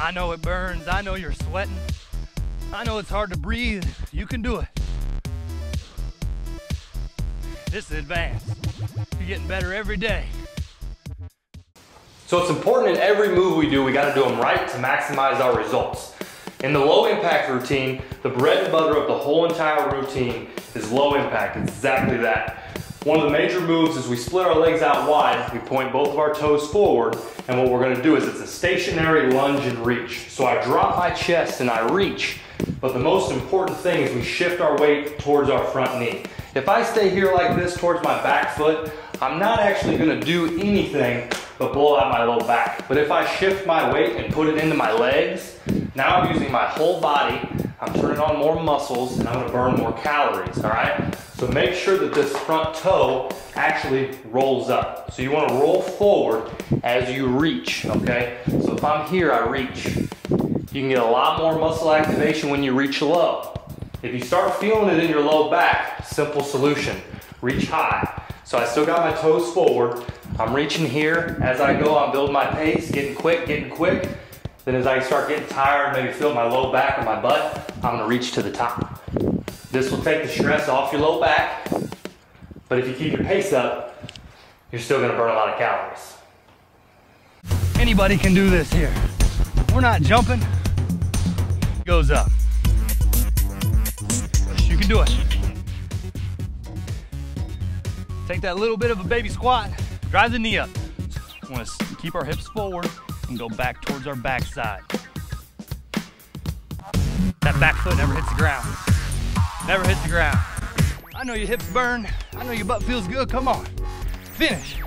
I know it burns. I know you're sweating. I know it's hard to breathe. You can do it. This is advanced. You're getting better every day. So it's important in every move we do, we gotta do them right to maximize our results. In the low impact routine, the bread and butter of the whole entire routine is low impact, exactly that. One of the major moves is we split our legs out wide, we point both of our toes forward, and what we're gonna do is it's a stationary lunge and reach. So I drop my chest and I reach, but the most important thing is we shift our weight towards our front knee. If I stay here like this towards my back foot, I'm not actually gonna do anything but blow out my low back. But if I shift my weight and put it into my legs, now I'm using my whole body, I'm turning on more muscles, and I'm gonna burn more calories, all right? So make sure that this front toe actually rolls up. So you wanna roll forward as you reach, okay? So if I'm here, I reach. You can get a lot more muscle activation when you reach low. If you start feeling it in your low back, simple solution, reach high. So I still got my toes forward. I'm reaching here. As I go, I'm building my pace, getting quick, getting quick. Then as I start getting tired, maybe feel my low back or my butt, I'm gonna reach to the top. This will take the stress off your low back, but if you keep your pace up, you're still gonna burn a lot of calories. Anybody can do this here. We're not jumping. It goes up. You can do it. Take that little bit of a baby squat, drive the knee up. We want to keep our hips forward and go back towards our backside. That back foot never hits the ground. Never hits the ground. I know your hips burn. I know your butt feels good. Come on. Finish.